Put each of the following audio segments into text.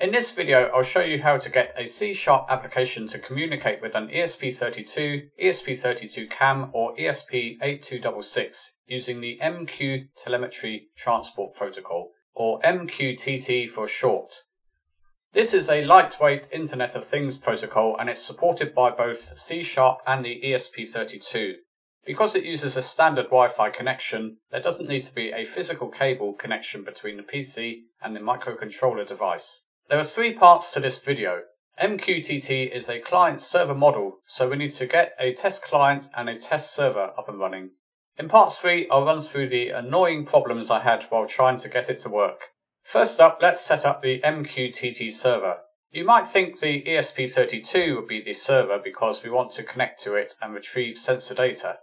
In this video, I'll show you how to get a C-sharp application to communicate with an ESP32, ESP32 CAM or ESP8266 using the MQ Telemetry Transport Protocol, or MQTT for short. This is a lightweight Internet of Things protocol and it's supported by both C-sharp and the ESP32. Because it uses a standard Wi-Fi connection, there doesn't need to be a physical cable connection between the PC and the microcontroller device. There are three parts to this video. MQTT is a client-server model, so we need to get a test client and a test server up and running. In part 3, I'll run through the annoying problems I had while trying to get it to work. First up, let's set up the MQTT server. You might think the ESP32 would be the server because we want to connect to it and retrieve sensor data.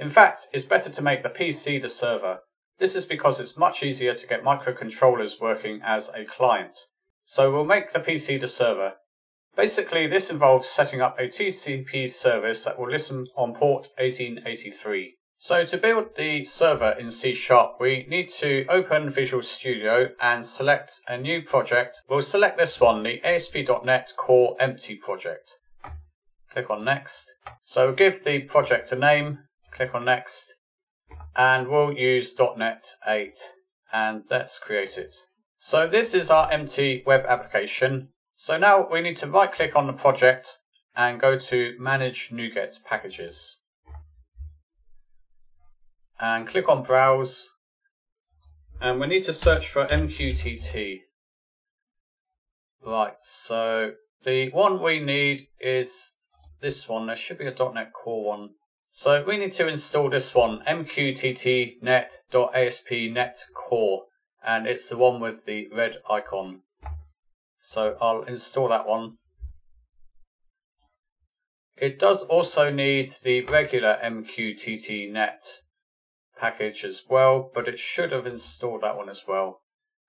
In fact, it's better to make the PC the server. This is because it's much easier to get microcontrollers working as a client. So we'll make the PC the server. Basically, this involves setting up a TCP service that will listen on port 1883. So to build the server in C Sharp, we need to open Visual Studio and select a new project. We'll select this one, the ASP.NET Core Empty project. Click on Next. So give the project a name, click on Next, and we'll use .NET 8, and let's create it. So this is our empty web application. So now we need to right click on the project and go to Manage NuGet Packages and click on browse and we need to search for MQTT. Right, so the one we need is this one. There should be a .NET Core one. So we need to install this one, MQTT net.asp.NET Core, and it's the one with the red icon. So I'll install that one. It does also need the regular MQTT net package as well, but it should have installed that one as well.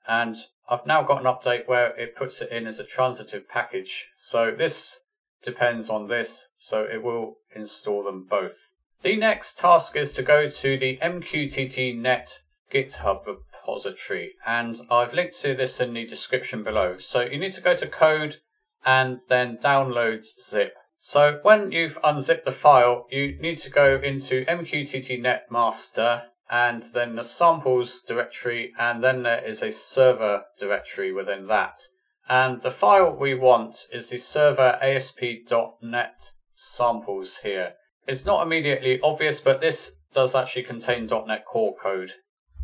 And I've now got an update where it puts it in as a transitive package. So this depends on this, so it will install them both. The next task is to go to the MQTT net GitHub repository, and I've linked to this in the description below. So you need to go to code and then download zip. So when you've unzipped the file, you need to go into MQTT Master and then the samples directory, and then there is a server directory within that. And the file we want is the server ASP.NET samples here. It's not immediately obvious, but this does actually contain .NET Core code.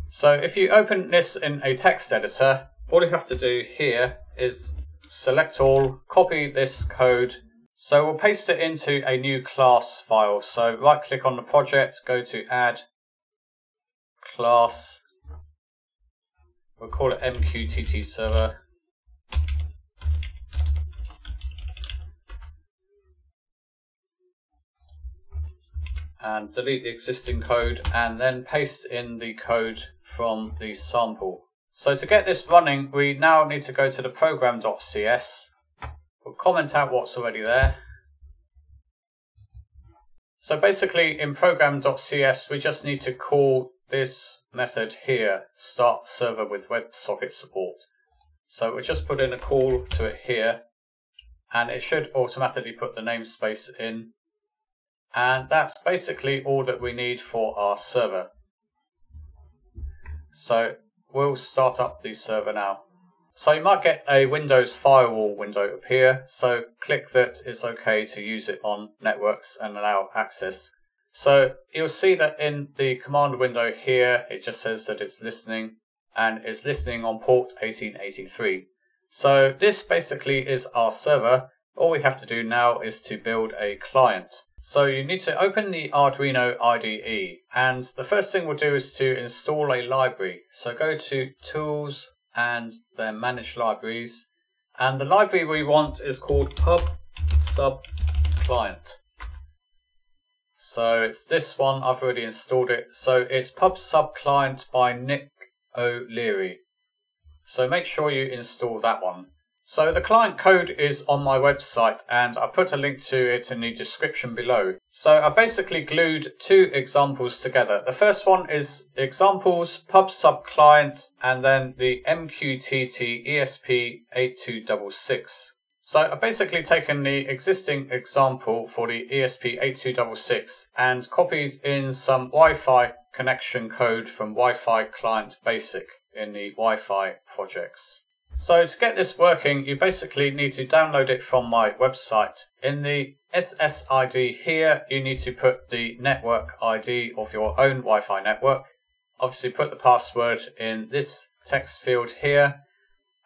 So if you open this in a text editor, all you have to do here is select all, copy this code, so we'll paste it into a new class file. So right click on the project, go to add class. We'll call it MQTT server. And delete the existing code and then paste in the code from the sample. So to get this running, we now need to go to the program.cs We'll comment out what's already there. So basically in program.cs we just need to call this method here, start server with WebSocket support. So we'll just put in a call to it here and it should automatically put the namespace in. And that's basically all that we need for our server. So we'll start up the server now. So you might get a Windows firewall window appear, so click that it's okay to use it on networks and allow access. So you'll see that in the command window here, it just says that it's listening and it's listening on port 1883. So this basically is our server. All we have to do now is to build a client. So you need to open the Arduino IDE and the first thing we'll do is to install a library. So go to Tools, and then manage libraries. And the library we want is called pub sub client. So it's this one, I've already installed it. So it's pub sub client by Nick O'Leary. So make sure you install that one. So the client code is on my website and I put a link to it in the description below. So I basically glued two examples together. The first one is examples pub sub client and then the MQTT ESP8266. So I've basically taken the existing example for the ESP8266 and copied in some Wi-Fi connection code from Wi-Fi Client Basic in the Wi-Fi projects. So to get this working, you basically need to download it from my website. In the SSID here, you need to put the network ID of your own Wi-Fi network. Obviously put the password in this text field here.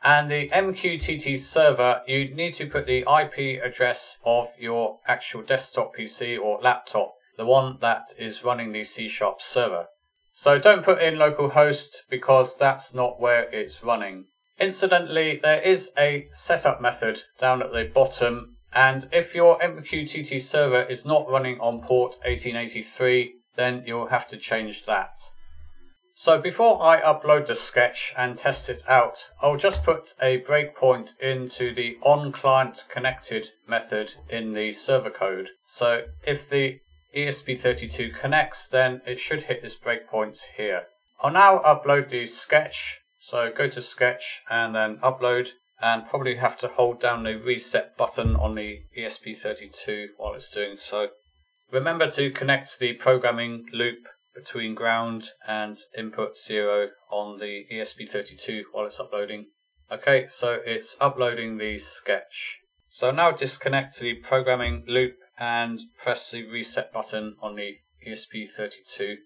And the MQTT server, you need to put the IP address of your actual desktop PC or laptop, the one that is running the C Sharp server. So don't put in localhost because that's not where it's running. Incidentally, there is a setup method down at the bottom, and if your MQTT server is not running on port 1883, then you'll have to change that. So before I upload the sketch and test it out, I'll just put a breakpoint into the onClientConnected method in the server code. So if the ESP32 connects, then it should hit this breakpoint here. I'll now upload the sketch so go to sketch and then upload and probably have to hold down the reset button on the ESP32 while it's doing so. Remember to connect the programming loop between ground and input 0 on the ESP32 while it's uploading. Okay, so it's uploading the sketch. So now disconnect the programming loop and press the reset button on the ESP32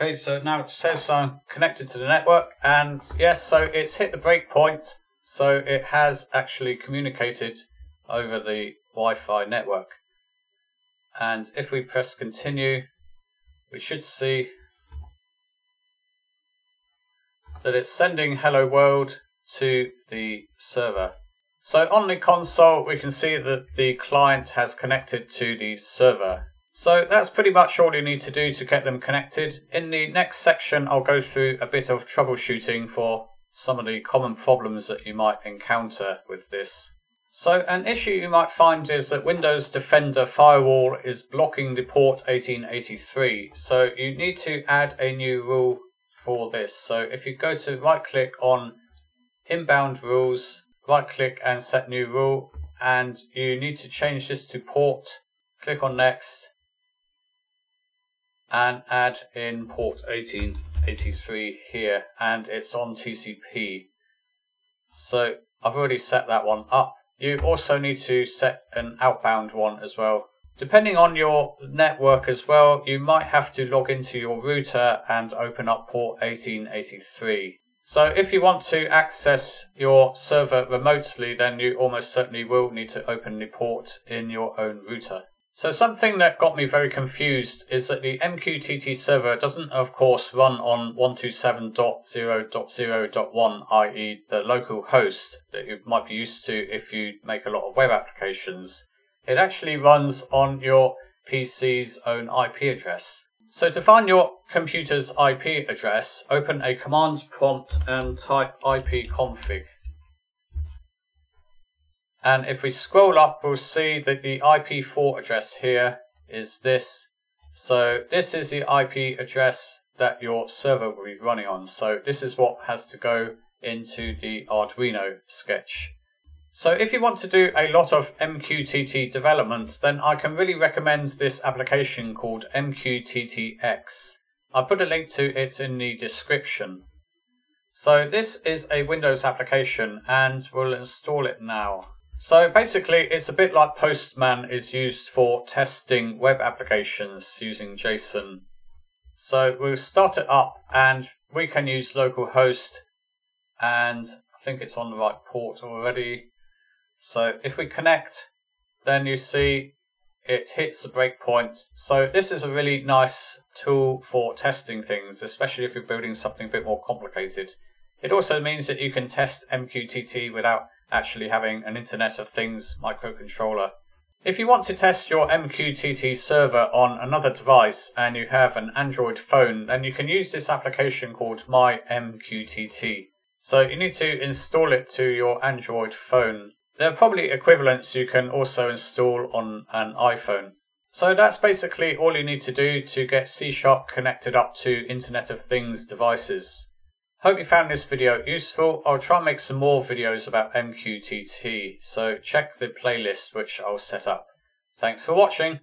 Okay, so now it says I'm connected to the network, and yes, so it's hit the breakpoint, so it has actually communicated over the Wi-Fi network. And if we press continue, we should see that it's sending hello world to the server. So on the console, we can see that the client has connected to the server. So that's pretty much all you need to do to get them connected. In the next section, I'll go through a bit of troubleshooting for some of the common problems that you might encounter with this. So an issue you might find is that Windows Defender Firewall is blocking the port 1883. So you need to add a new rule for this. So if you go to right click on inbound rules, right click and set new rule and you need to change this to port, click on next and add in port 1883 here and it's on TCP. So I've already set that one up. You also need to set an outbound one as well. Depending on your network as well, you might have to log into your router and open up port 1883. So if you want to access your server remotely, then you almost certainly will need to open the port in your own router. So something that got me very confused is that the MQTT server doesn't of course run on 127.0.0.1, i.e. the local host that you might be used to if you make a lot of web applications. It actually runs on your PC's own IP address. So to find your computer's IP address, open a command prompt and type ipconfig. And if we scroll up, we'll see that the IP4 address here is this. So this is the IP address that your server will be running on. So this is what has to go into the Arduino sketch. So if you want to do a lot of MQTT development, then I can really recommend this application called MQTTX. I put a link to it in the description. So this is a Windows application and we'll install it now. So basically, it's a bit like Postman is used for testing web applications using JSON. So we'll start it up and we can use localhost and I think it's on the right port already. So if we connect, then you see it hits the breakpoint. So this is a really nice tool for testing things, especially if you're building something a bit more complicated. It also means that you can test MQTT without actually having an Internet of Things microcontroller. If you want to test your MQTT server on another device and you have an Android phone, then you can use this application called My MQTT. So you need to install it to your Android phone. There are probably equivalents you can also install on an iPhone. So that's basically all you need to do to get C Sharp connected up to Internet of Things devices. Hope you found this video useful. I'll try and make some more videos about MQTT, so check the playlist which I'll set up. Thanks for watching.